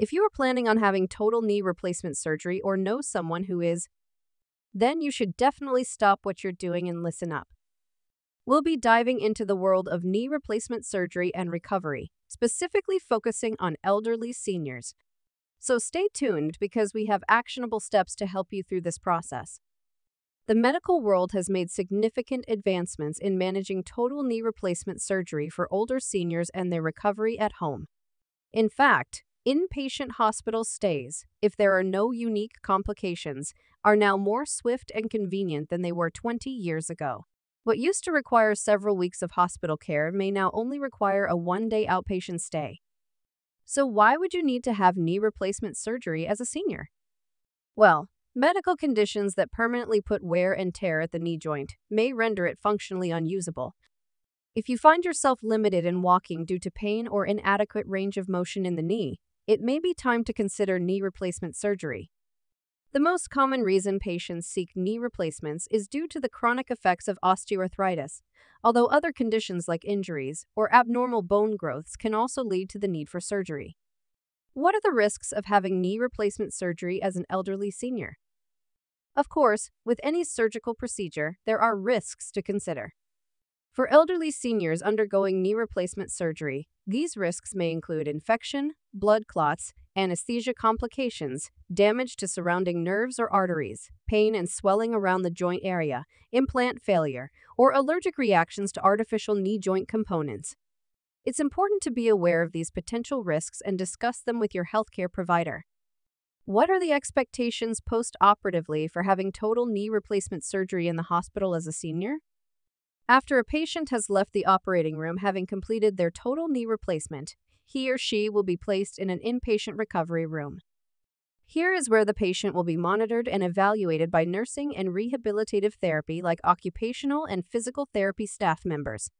If you are planning on having total knee replacement surgery or know someone who is, then you should definitely stop what you're doing and listen up. We'll be diving into the world of knee replacement surgery and recovery, specifically focusing on elderly seniors. So stay tuned because we have actionable steps to help you through this process. The medical world has made significant advancements in managing total knee replacement surgery for older seniors and their recovery at home. In fact, inpatient hospital stays, if there are no unique complications, are now more swift and convenient than they were 20 years ago. What used to require several weeks of hospital care may now only require a one day outpatient stay. So, why would you need to have knee replacement surgery as a senior? Well, medical conditions that permanently put wear and tear at the knee joint may render it functionally unusable. If you find yourself limited in walking due to pain or inadequate range of motion in the knee, it may be time to consider knee replacement surgery. The most common reason patients seek knee replacements is due to the chronic effects of osteoarthritis, although other conditions like injuries or abnormal bone growths can also lead to the need for surgery. What are the risks of having knee replacement surgery as an elderly senior? Of course, with any surgical procedure, there are risks to consider. For elderly seniors undergoing knee replacement surgery, these risks may include infection, blood clots, anesthesia complications, damage to surrounding nerves or arteries, pain and swelling around the joint area, implant failure, or allergic reactions to artificial knee joint components. It's important to be aware of these potential risks and discuss them with your healthcare provider. What are the expectations post operatively for having total knee replacement surgery in the hospital as a senior? After a patient has left the operating room having completed their total knee replacement, he or she will be placed in an inpatient recovery room. Here is where the patient will be monitored and evaluated by nursing and rehabilitative therapy like occupational and physical therapy staff members.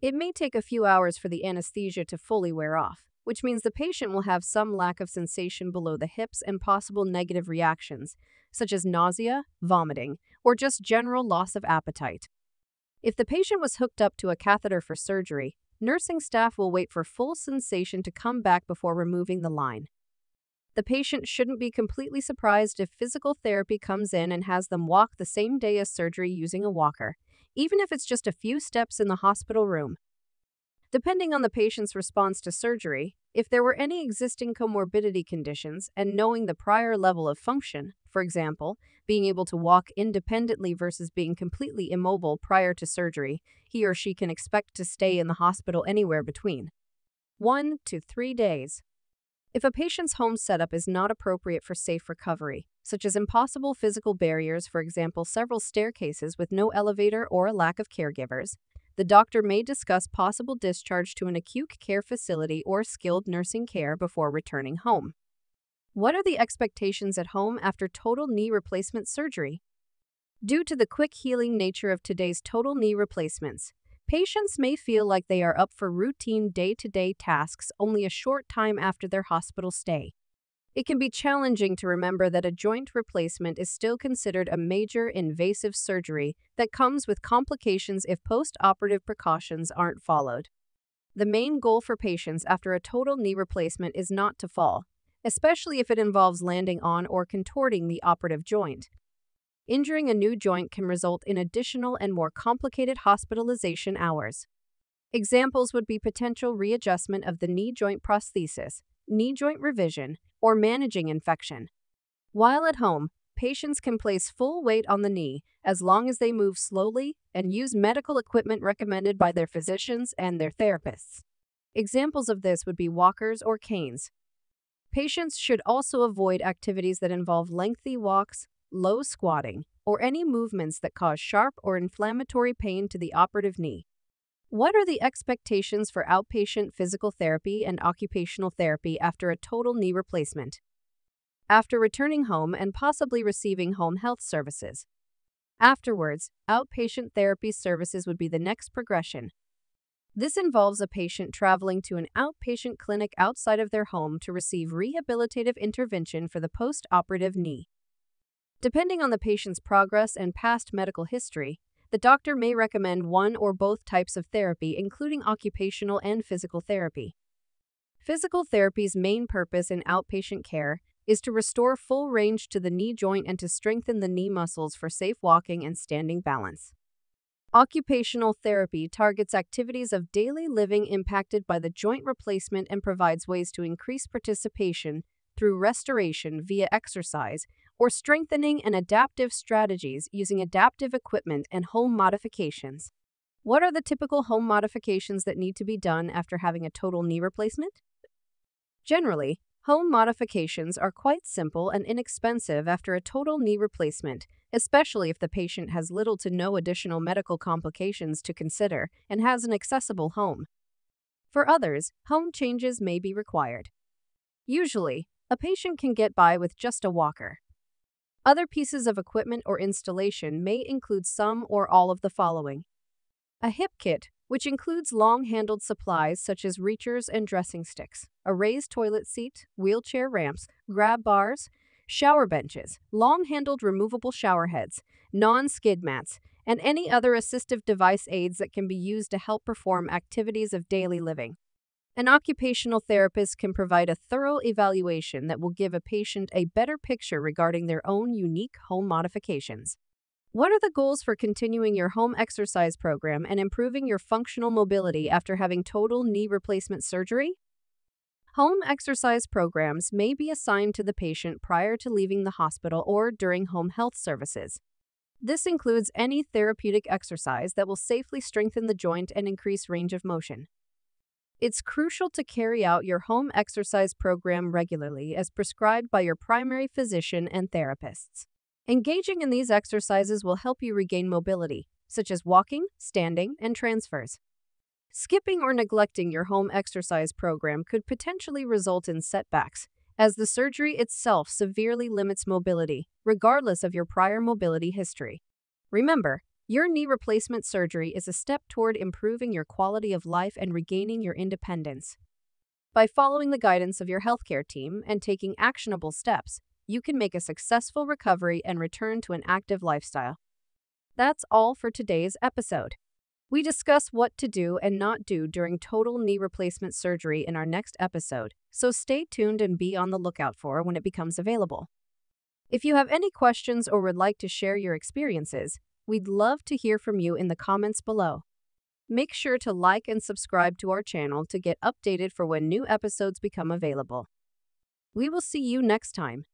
It may take a few hours for the anesthesia to fully wear off, which means the patient will have some lack of sensation below the hips and possible negative reactions, such as nausea, vomiting, or just general loss of appetite. If the patient was hooked up to a catheter for surgery, Nursing staff will wait for full sensation to come back before removing the line. The patient shouldn't be completely surprised if physical therapy comes in and has them walk the same day as surgery using a walker, even if it's just a few steps in the hospital room. Depending on the patient's response to surgery, if there were any existing comorbidity conditions, and knowing the prior level of function, for example, being able to walk independently versus being completely immobile prior to surgery, he or she can expect to stay in the hospital anywhere between 1 to 3 days. If a patient's home setup is not appropriate for safe recovery, such as impossible physical barriers, for example, several staircases with no elevator or a lack of caregivers, the doctor may discuss possible discharge to an acute care facility or skilled nursing care before returning home. What are the expectations at home after total knee replacement surgery? Due to the quick healing nature of today's total knee replacements, patients may feel like they are up for routine day to day tasks only a short time after their hospital stay. It can be challenging to remember that a joint replacement is still considered a major invasive surgery that comes with complications if post operative precautions aren't followed. The main goal for patients after a total knee replacement is not to fall, especially if it involves landing on or contorting the operative joint. Injuring a new joint can result in additional and more complicated hospitalization hours. Examples would be potential readjustment of the knee joint prosthesis, knee joint revision, or managing infection. While at home, patients can place full weight on the knee as long as they move slowly and use medical equipment recommended by their physicians and their therapists. Examples of this would be walkers or canes, Patients should also avoid activities that involve lengthy walks, low squatting, or any movements that cause sharp or inflammatory pain to the operative knee. What are the expectations for outpatient physical therapy and occupational therapy after a total knee replacement? After returning home and possibly receiving home health services. Afterwards, outpatient therapy services would be the next progression, this involves a patient traveling to an outpatient clinic outside of their home to receive rehabilitative intervention for the post operative knee. Depending on the patient's progress and past medical history, the doctor may recommend one or both types of therapy, including occupational and physical therapy. Physical therapy's main purpose in outpatient care is to restore full range to the knee joint and to strengthen the knee muscles for safe walking and standing balance. Occupational therapy targets activities of daily living impacted by the joint replacement and provides ways to increase participation through restoration via exercise or strengthening and adaptive strategies using adaptive equipment and home modifications. What are the typical home modifications that need to be done after having a total knee replacement? Generally, home modifications are quite simple and inexpensive after a total knee replacement, especially if the patient has little to no additional medical complications to consider and has an accessible home. For others, home changes may be required. Usually, a patient can get by with just a walker. Other pieces of equipment or installation may include some or all of the following a hip kit, which includes long handled supplies such as reachers and dressing sticks, a raised toilet seat, wheelchair ramps, grab bars, shower benches, long handled removable shower heads, non skid mats, and any other assistive device aids that can be used to help perform activities of daily living. An occupational therapist can provide a thorough evaluation that will give a patient a better picture regarding their own unique home modifications. What are the goals for continuing your home exercise program and improving your functional mobility after having total knee replacement surgery? Home exercise programs may be assigned to the patient prior to leaving the hospital or during home health services. This includes any therapeutic exercise that will safely strengthen the joint and increase range of motion. It's crucial to carry out your home exercise program regularly as prescribed by your primary physician and therapists. Engaging in these exercises will help you regain mobility, such as walking, standing, and transfers. Skipping or neglecting your home exercise program could potentially result in setbacks, as the surgery itself severely limits mobility, regardless of your prior mobility history. Remember, your knee replacement surgery is a step toward improving your quality of life and regaining your independence. By following the guidance of your healthcare team and taking actionable steps, you can make a successful recovery and return to an active lifestyle. That's all for today's episode. We discuss what to do and not do during total knee replacement surgery in our next episode, so stay tuned and be on the lookout for when it becomes available. If you have any questions or would like to share your experiences, we'd love to hear from you in the comments below. Make sure to like and subscribe to our channel to get updated for when new episodes become available. We will see you next time.